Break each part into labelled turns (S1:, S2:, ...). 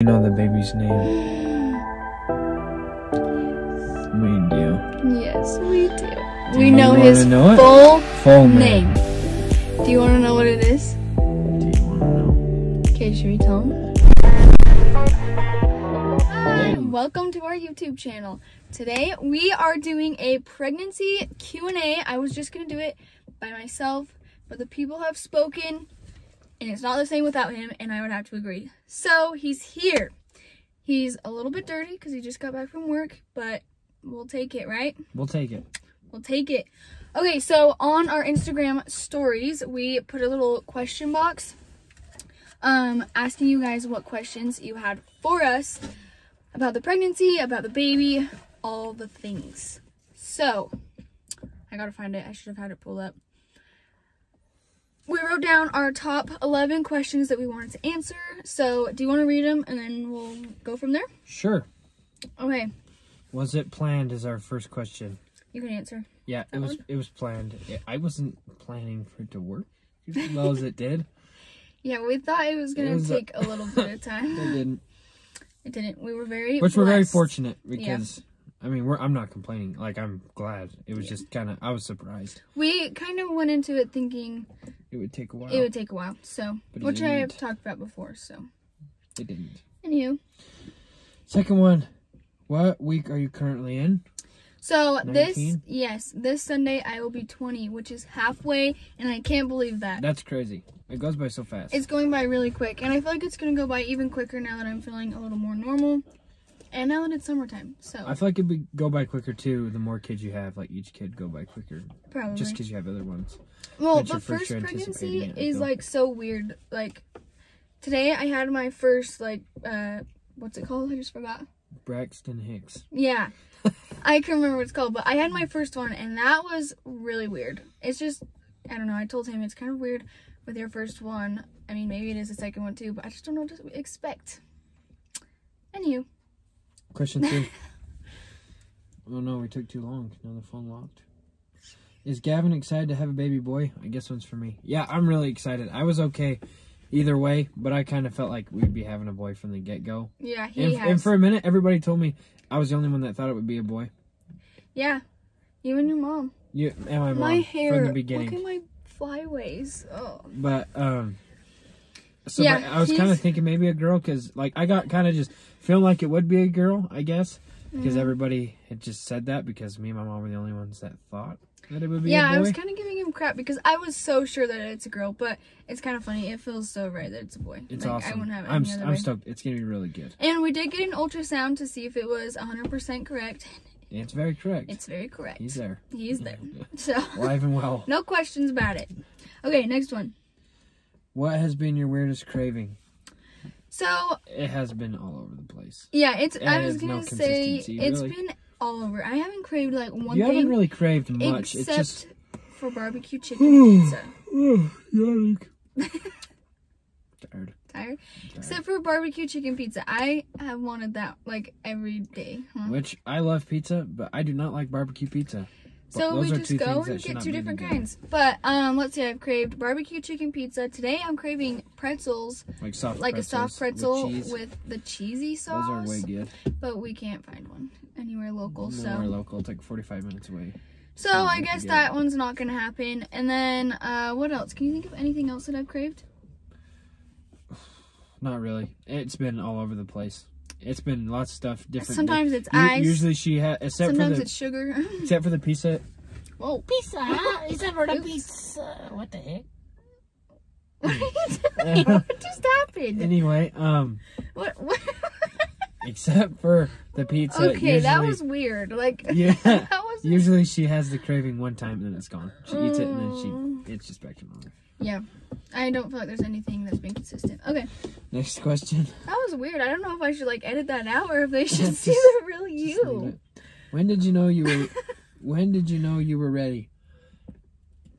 S1: You know the baby's name. We do.
S2: Yes, we do.
S1: Do
S2: we know his
S1: know
S2: full
S1: Full
S2: name. Do you want to know what it is?
S1: Do you want to know?
S2: Okay, should we tell him? Hi, welcome to our YouTube channel. Today we are doing a pregnancy Q&A. I was just going to do it by myself, but the people have spoken and it's not the same without him and I would have to agree. So, he's here. He's a little bit dirty because he just got back from work, but we'll take it, right?
S1: We'll take it.
S2: We'll take it. Okay, so on our Instagram stories, we put a little question box um, asking you guys what questions you had for us about the pregnancy, about the baby, all the things. So, I gotta find it. I should have had it pulled up. We wrote down our top 11 questions that we wanted to answer. So, do you want to read them and then we'll go from there?
S1: Sure.
S2: Okay,
S1: Was it planned? Is our first question.
S2: you can answer.
S1: Yeah, it was.
S2: one?
S1: It was planned. I wasn't planning for it to work as well as it did.
S2: Yeah, we thought it was gonna
S1: It was a-
S2: take a little bit of time.
S1: It didn't.
S2: It didn't. We were very
S1: Which we're very fortunate because. I mean, we're, I'm not complaining. Like, I'm glad. It was just kind of, I was surprised.
S2: We kind of went into it thinking
S1: It would take a while.
S2: it would take a while. So,
S1: But
S2: which I have talked about before. So,
S1: It didn't.
S2: anywho,
S1: Second one. What week are you currently in?
S2: so this yes, this Sunday I will be 20, which is halfway, and I can't believe that.
S1: That's crazy. It goes by so fast.
S2: It's going by really quick, and I feel like it's gonna go by even quicker now that I'm feeling a little more normal, and now that it's summertime. So
S1: I feel like it would be, go by quicker too. The more kids you have, like each kid go by quicker,
S2: probably.
S1: just because you have other ones.
S2: Well, the
S1: first
S2: first pregnancy
S1: it,
S2: is like so weird. Like today, I had my first like uh, what's it called? I just forgot.
S1: Braxton Hicks.
S2: Yeah, I can remember what it's called, but I had my first one, and that was really weird. It's just I don't know. I told him it's kind of weird with your first one. I mean, maybe it is the second one too, but I just don't know what to expect. Anywho,
S1: Question three. oh no, we took too long. Now the phone locked. Is Gavin excited to have a baby boy? I guess one's for me. Yeah, I'm really excited. I was okay either way, but I kind of felt like we'd be having a boy from the get go.
S2: yeah, he
S1: And,
S2: has.
S1: and for a minute, everybody told me I was the only one that thought it would be a boy.
S2: yeah, you and your mom.
S1: You and my mom
S2: my hair.
S1: from the
S2: Look
S1: beginning.
S2: at my flyaways. Oh.
S1: But um, so
S2: Yeah,
S1: I was kind of thinking maybe a girl because like I got kind of just feeling like it would be a girl, I guess, because
S2: Mm-hmm.
S1: everybody had just said that because me and my mom were the only ones that thought that it would be
S2: Yeah,
S1: a boy.
S2: Yeah, I was kind of giving him crap because I was so sure that it's a girl, but it's kind of funny. It feels so right that it's a boy.
S1: it's
S2: like,
S1: awesome.
S2: I wouldn't have it
S1: I'm
S2: any other
S1: I'm
S2: way.
S1: stoked. It's gonna be really good.
S2: And we did get an ultrasound to see if it was 100% correct.
S1: It's very correct.
S2: It's very correct.
S1: He's there,
S2: He's there. So,
S1: alive and well.
S2: no questions about it. Okay, next one.
S1: What has been your weirdest craving?
S2: So,
S1: It has been all over the place.
S2: yeah, it's.
S1: It
S2: I was gonna say
S1: consistency,
S2: it's
S1: really.
S2: been all over. I haven't craved like one thing.
S1: you
S2: thing
S1: haven't really craved much.
S2: except
S1: It's just
S2: for barbecue chicken pizza.
S1: oh. Tired.
S2: Tired?
S1: Tired.
S2: Except for barbecue chicken pizza. I have wanted that like every day. Huh?
S1: Which I love pizza, but I do not like barbecue pizza.
S2: So we just go and get two different kinds. But um, let's see. I've craved barbecue chicken pizza. Today I'm craving pretzels,
S1: Like soft
S2: like
S1: pretzels
S2: a soft pretzel
S1: with
S2: with, the cheesy sauce.
S1: Those are way good.
S2: But we can't find one anywhere local.
S1: Nowhere
S2: So
S1: local. It's like 45 minutes away.
S2: so I guess that one's not gonna happen. And then uh, what else? Can you think of anything else that I've craved?
S1: Not really. It's been all over the place. It's been lots of stuff different.
S2: Sometimes it's
S1: U-
S2: ice.
S1: Usually she has, except
S2: Sometimes
S1: for the
S2: it's sugar.
S1: except for the pizza.
S2: Whoa.
S3: Pizza, is that for the pizza? What the heck?
S2: what are you doing? what just happened?
S1: Anyway, um,
S2: What? what?
S1: except for the pizza.
S2: okay, that was weird. Like
S1: Yeah.
S2: that was
S1: Usually she has the craving one time and then it's gone. She eats it and then
S2: Oh.
S1: she it's just back to normal.
S2: Yeah. I don't feel like there's anything that's been consistent. Okay.
S1: Next question.
S2: That was weird. I don't know if I should like edit that out or if they should see the real you.
S1: When did you know you were when did you know you were ready?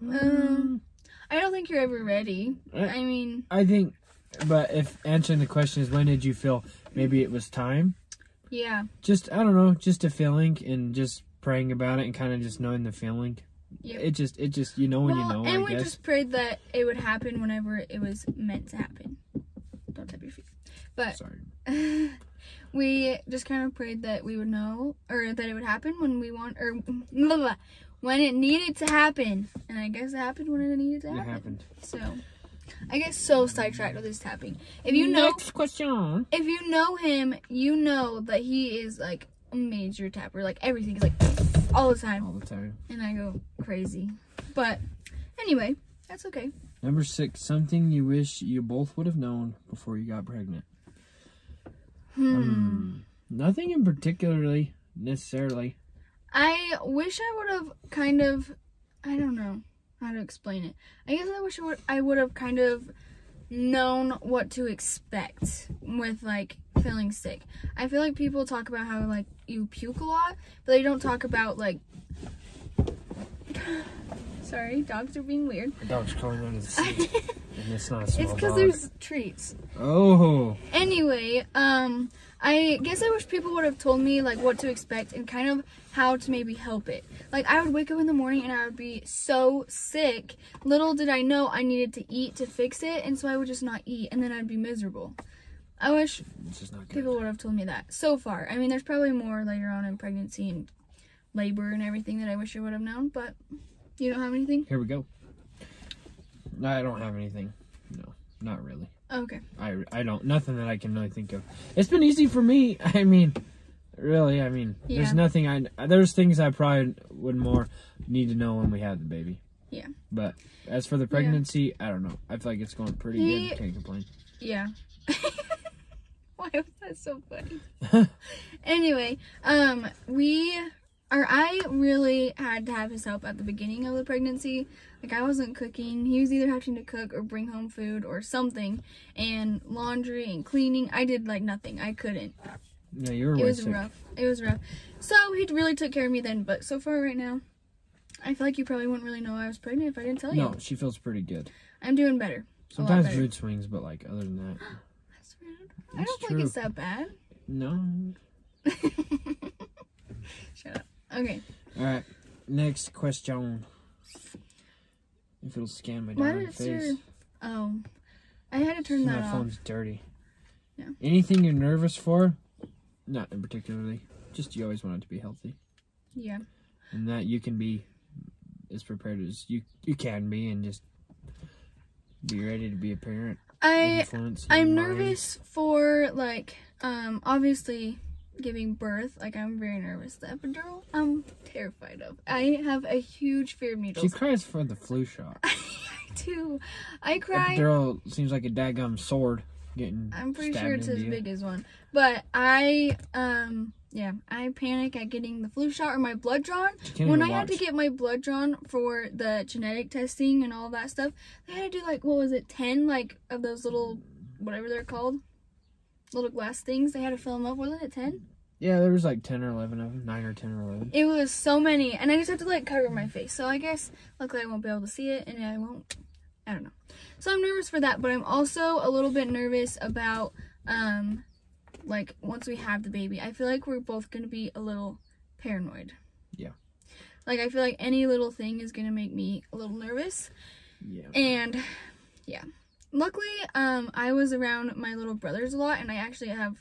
S2: Um, I don't think you're ever ready.
S1: Uh,
S2: I mean,
S1: I think but if answering the question is when did you feel maybe it was time?
S2: yeah.
S1: Just I don't know, just a feeling and just praying about it and kind of just knowing the feeling.
S2: Yep.
S1: It just, it just, you know when
S2: well,
S1: you know.
S2: and
S1: I
S2: we
S1: guess.
S2: just prayed that it would happen whenever it was meant to happen. Don't tap your feet. But
S1: Sorry.
S2: we just kind of prayed that we would know or that it would happen when we want or blah, blah, when it needed to happen. And I guess it happened when it needed to happen.
S1: It
S2: happen.
S1: happened.
S2: So I get so sidetracked with this tapping. If you know
S1: Next question.
S2: if you know him, you know that he is like a major tapper. Like everything is like all the time.
S1: All the time.
S2: And I go crazy. But anyway, that's okay.
S1: Number six, something you wish you both would have known before you got pregnant.
S2: Hmm.
S1: Um, nothing in particularly necessarily.
S2: I wish I would have kind of I don't know how to explain it. I guess I wish I would I would have kind of known what to expect with like feeling sick. I feel like people talk about how like you puke a lot, but they don't talk about like Sorry, dogs are being weird.
S1: The dog's crawling under the seat, and it's not
S2: It's because there's treats.
S1: Oh,
S2: Anyway, um, I guess I wish people would have told me like what to expect and kind of how to maybe help it. Like I would wake up in the morning and I would be so sick. Little did I know I needed to eat to fix it, and so I would just not eat, and then I'd be miserable. I wish people would have told me that so far. I mean, there's probably more later on in pregnancy and labor and everything that I wish I would have known, but you don't have anything.
S1: Here we go. No, I don't have anything. No, not really.
S2: Okay.
S1: I, I don't. Nothing that I can really think of. It's been easy for me. I mean, really. I mean,
S2: Yeah.
S1: there's nothing I. There's things I probably would more need to know when we had the baby.
S2: Yeah.
S1: But as for the pregnancy, I don't know. I feel like it's going pretty
S2: He-
S1: good. Can't complain.
S2: Yeah. Why was that so funny? anyway, um, we or I really had to have his help at the beginning of the pregnancy. Like I wasn't cooking. He was either having to cook or bring home food or something, and laundry and cleaning. I did like nothing. I couldn't.
S1: Yeah, you were
S2: It was
S1: sick.
S2: rough. It was rough. So he really took care of me then. But so far right now, I feel like you probably wouldn't really know I was pregnant if I didn't tell
S1: No,
S2: you.
S1: No, she feels pretty good.
S2: I'm doing better.
S1: Sometimes
S2: better.
S1: mood swings, but like other than that,
S2: That's. I don't think it's that bad.
S1: no.
S2: Shut up. Okay.
S1: All right, next question. If it'll scan my darn face.
S2: say? Oh, I had to turn
S1: my
S2: that off.
S1: My phone's dirty.
S2: Yeah.
S1: Anything you're nervous for? Not in particularly. Just you always want it to be healthy,
S2: Yeah.
S1: and that you can be as prepared as you you can be, and just be ready to be a parent.
S2: I I'm
S1: mind.
S2: nervous for like um obviously giving birth. Like I'm very nervous. The epidural I'm terrified of. I have a huge fear of needles She
S1: cries for the flu shot.
S2: I do. I cry.
S1: Epidural seems like a daggum sword getting.
S2: I'm pretty sure it's as big as one. But I um yeah, I panic at getting the flu shot or my blood drawn. When I had to get my blood drawn for the genetic testing and all that stuff, they had to do like what was it, ten like of those little whatever they're called, little glass things. They had to fill them up. Wasn't it ten?
S1: Yeah, there was like ten or eleven of them, nine or ten or eleven.
S2: It was so many, and I just had to like cover my face. So I guess luckily I won't be able to see it, and I won't. I don't know. So I'm nervous for that, but I'm also a little bit nervous about um, like once we have the baby. I feel like we're both gonna be a little paranoid.
S1: Yeah.
S2: Like I feel like any little thing is gonna make me a little nervous.
S1: Yeah.
S2: And yeah. Luckily, um, I was around my little brothers a lot, and I actually have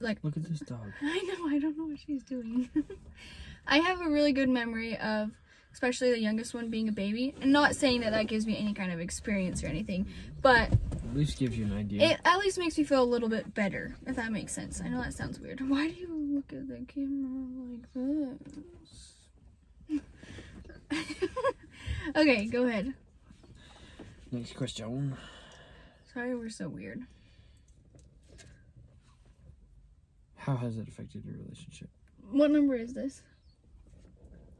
S2: like
S1: Look at this dog.
S2: I know, I don't know what she's doing. I have a really good memory of, especially the youngest one being a baby. And not saying that that gives me any kind of experience or anything, but
S1: At least gives you an idea.
S2: it at least makes me feel a little bit better, if that makes sense. I know that sounds weird. Why do you look at the camera like this? okay, go ahead.
S1: Next question.
S2: Sorry, we're so weird.
S1: How has it affected your relationship?
S2: What number is this?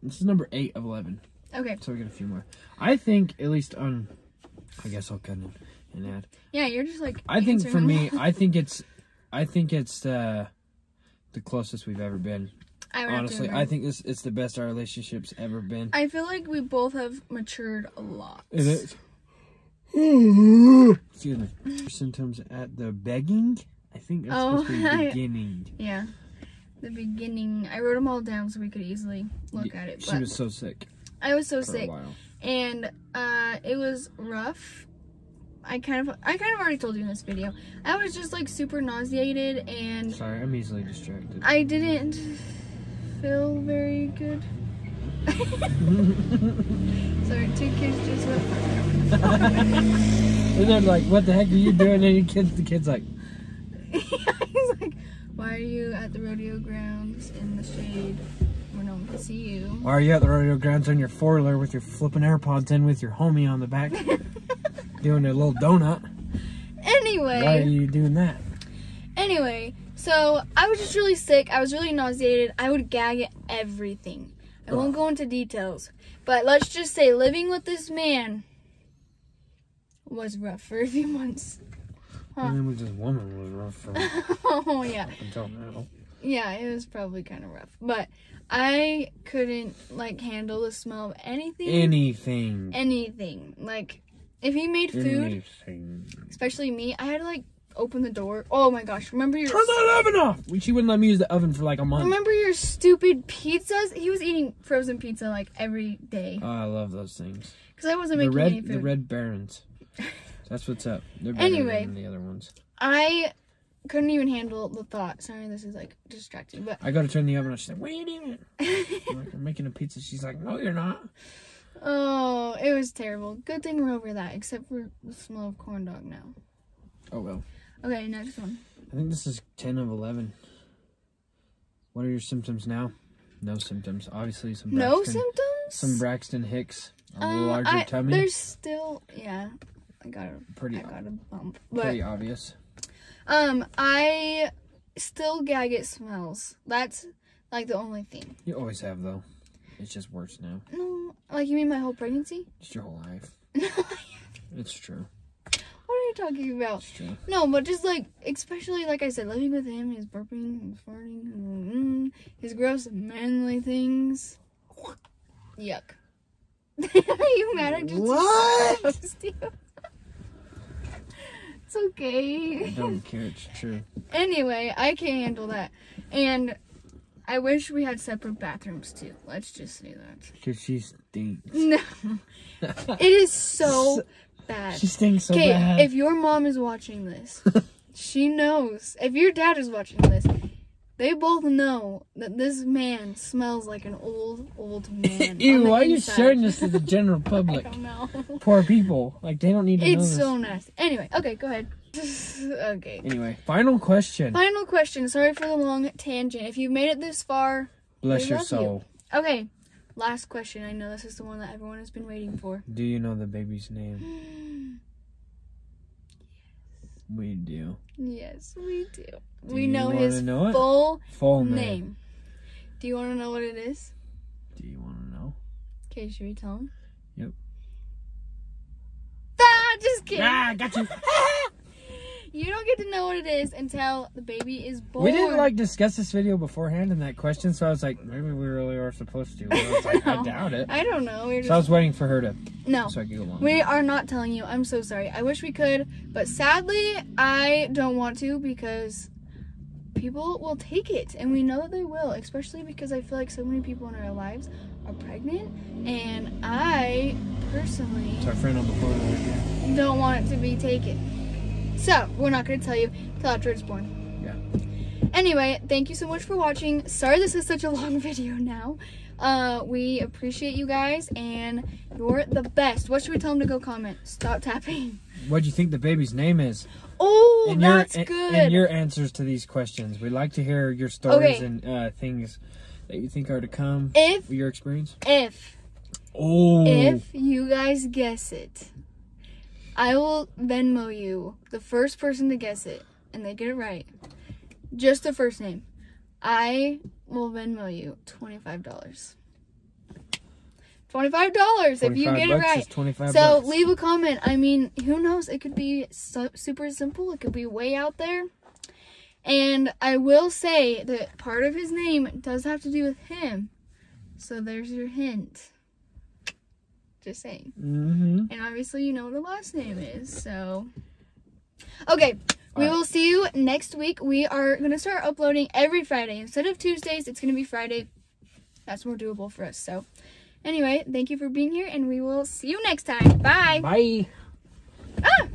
S1: This is number eight of eleven,
S2: Okay.
S1: so we got a few more. I think at least on. I guess I'll cut in and add.
S2: Yeah, you're just like.
S1: I think for me. I think it's, I think it's uh, the closest we've ever been.
S2: I
S1: Honestly. I think this it's the best our relationship's ever been.
S2: I feel like we both have matured a lot.
S1: It is. Excuse me. Symptoms at the begging. I think that's
S2: Oh,
S1: supposed to be
S2: I-
S1: beginning.
S2: Yeah. The beginning. I wrote them all down so we could easily look
S1: Yeah,
S2: at it.
S1: She was so sick
S2: I was so sick. And uh, it was rough. I kind of I kind of already told you in this video. I was just like super nauseated and
S1: Sorry, I'm easily distracted.
S2: I didn't feel very good. Sorry, two kids just went.
S1: and they're like, "What the heck are you doing?" And your kids, the kid's like,
S2: He's like, "Why are you at the rodeo grounds in the shade where no one can see you?"
S1: "Why are you at the rodeo grounds on your four wheeler with your flipping AirPods in with your homie on the back, doing a little donut?
S2: Anyway.
S1: Why are you doing that?"
S2: Anyway, so I was just really sick. I was really nauseated. I would gag at everything. I won't go into details, but let's just say living with this man was rough for a few months. Huh.
S1: And then with this woman was rough for
S2: oh yeah,
S1: until now.
S2: yeah, it was probably kind of rough, but I couldn't like handle the smell of anything.
S1: Anything.
S2: anything. Like if he made food,
S1: Anything.
S2: especially me, I had to like open the door. Oh my gosh, remember your
S1: Turn that oven off. She wouldn't let me use the oven for like a month.
S2: Remember your stupid pizzas? He was eating frozen pizza like every day
S1: Oh, I love those things.
S2: because I wasn't
S1: The
S2: making any food.
S1: the red barons. That's what's up. They're better
S2: Anyway.
S1: than the other ones.
S2: I couldn't even handle the thought. Sorry, this is like distracting, but
S1: I go to turn the oven on. She's like, "What are you doing?" I'm like, "I'm making a pizza." She's like, "No, you're not."
S2: oh, it was terrible. Good thing we're over that, except for the smell of corn dog now.
S1: Oh well.
S2: Okay, next one.
S1: I think this is ten of eleven. What are your symptoms now? No symptoms. Obviously, some
S2: No
S1: Braxton,
S2: symptoms.
S1: some Braxton Hicks, a
S2: Uh,
S1: larger
S2: I-
S1: tummy.
S2: There's still yeah. I got a
S1: pretty,
S2: I got a bump, but
S1: pretty obvious.
S2: um, I still gag at smells. That's like the only thing.
S1: You always have though. It's just worse now.
S2: No, like you mean my whole pregnancy?
S1: Just your whole life.
S2: No,
S1: It's true.
S2: what are you talking about?
S1: It's true.
S2: No, but just like, especially like I said, living with him, he's burping, he's farting, mm, his gross manly things. Yuck. are you mad at just
S1: What?
S2: It's
S1: I
S2: okay.
S1: don't care. It's true.
S2: Anyway, I can't handle that, and I wish we had separate bathrooms too. Let's just say that.
S1: Because she stinks.
S2: No, it is so bad.
S1: She stinks so bad.
S2: Okay,
S1: bad.
S2: if your mom is watching this, she knows. If your dad is watching this, they both know that this man smells like an old, old man.
S1: Ew, why are you
S2: inside.
S1: sharing this to the general public?
S2: I don't know.
S1: Poor people. Like, they don't need to know
S2: It's so nasty. Anyway, okay, go ahead. okay.
S1: Anyway, final question.
S2: Final question. Sorry for the long tangent. If you made it this far,
S1: Bless your
S2: love you.
S1: soul.
S2: okay. Last question. I know this is the one that everyone has been waiting for.
S1: Do you know the baby's name? We do.
S2: yes, we do.
S1: Do
S2: we know his
S1: know
S2: full
S1: Full name.
S2: name. Do you want to know what it is?
S1: Do you want to know?
S2: Okay, should we tell him?
S1: Yep.
S2: Ah, just kidding.
S1: Ah, got you.
S2: You don't get to know what it is until the baby is born.
S1: We didn't like discuss this video beforehand in that question, so I was like, maybe we really are supposed to. I like, I doubt it.
S2: I don't know. We're
S1: So I was waiting for her to,
S2: no.
S1: so I could go along.
S2: We are not telling you. I'm so sorry. I wish we could, but sadly, I don't want to because people will take it, and we know that they will, especially because I feel like so many people in our lives are pregnant, and I personally
S1: It's our friend on the phone over here.
S2: don't want it to be taken. So, we're not going to tell you till after it's born.
S1: Yeah.
S2: Anyway, thank you so much for watching. Sorry this is such a long video now. Uh, we appreciate you guys, and you're the best. What should we tell them to go comment? Stop tapping.
S1: What do you think the baby's name is?
S2: Oh,
S1: and your,
S2: that's
S1: and-
S2: good.
S1: And your answers to these questions. We'd like to hear your stories
S2: Okay.
S1: and uh, things that you think are to come.
S2: if,
S1: Your experience.
S2: if,
S1: Oh.
S2: if you guys guess it, I will Venmo you the first person to guess it, and they get it right. Just the first name. I will Venmo you twenty-five dollars. Twenty-five dollars if you get it right.
S1: 25
S2: So
S1: bucks.
S2: leave a comment. I mean, who knows? It could be su- super simple. It could be way out there. And I will say that part of his name does have to do with him. So there's your hint. Just saying.
S1: Mm-hmm.
S2: And obviously, you know what her last name is. So, okay. We
S1: right.
S2: will see you next week. We are going to start uploading every Friday. Instead of Tuesdays, it's going to be Friday. That's more doable for us. So, anyway, thank you for being here, and we will see you next time. Bye.
S1: Bye.
S2: Ah!